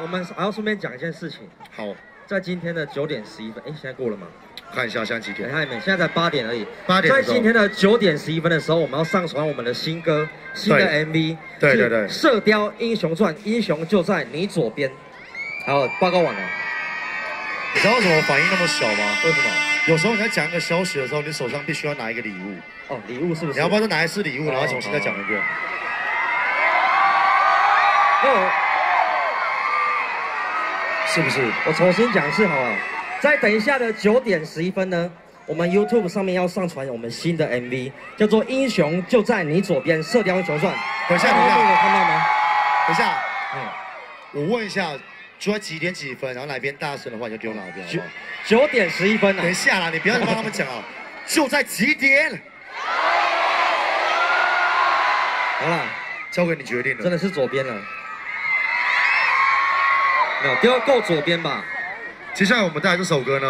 我们还要顺便讲一件事情，好，在今天的九点十一分，哎，现在过了吗？看一下现在几点？等一下没，现在才八点而已。八点在今天的九点十一分的时候，我们要上传我们的新歌、新的 MV。对对对《射雕英雄传》，英雄就在你左边。好，报告完了。你知道为什么反应那么小吗？为什么？有时候你在讲一个消息的时候，你手上必须要拿一个礼物，哦，礼物是不是？你要不然就拿一次礼物，然后重新再讲一遍。哦，是不是？我重新讲一次好了。在等一下的九点十一分呢，我们 YouTube 上面要上传我们新的 MV，叫做《英雄就在你左边》，《射雕英雄传》。等一下等一下有看到吗？等一下，嗯，我问一下，就在几点几分？然后哪边大声的话，就丢哪边，好九？九点十一分啊等一。下啦，你不要帮他们讲啊！就在几点？好了，交给你决定了。真的是左边了。没有，丢够左边吧。接下来我们带来这首歌呢，